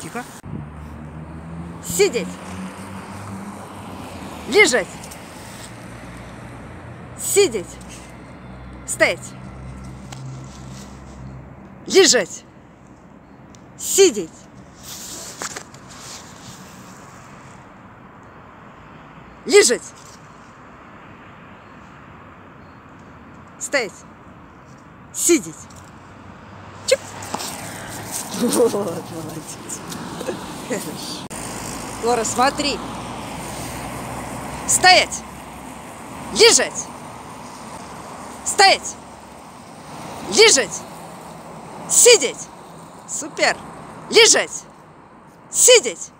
Тихо. Сидеть. Лежать. Сидеть. Стоять. Лежать. Сидеть. Лежать. Стоять. Сидеть. Вот, молодец. Лора, смотри. Стоять. Лежать. Стоять. Лежать. Сидеть. Супер. Лежать. Сидеть.